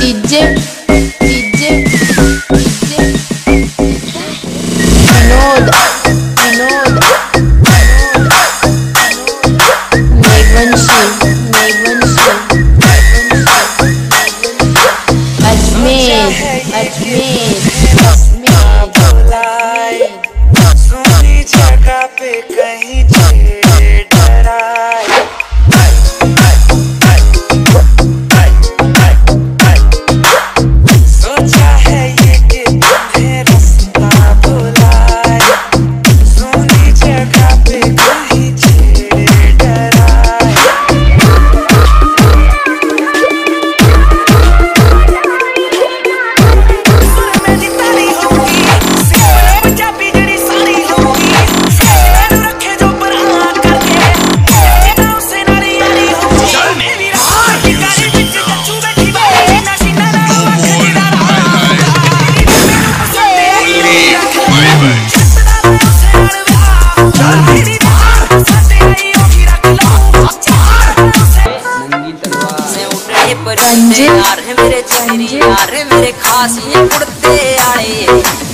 DJ DJ Vinod Vinod Meghwanshi Meghwanshi Ajmer Ajmer Ajmer जगह पे कहीं मेरे चेहरे यार मेरे खास ये कुर्ते आए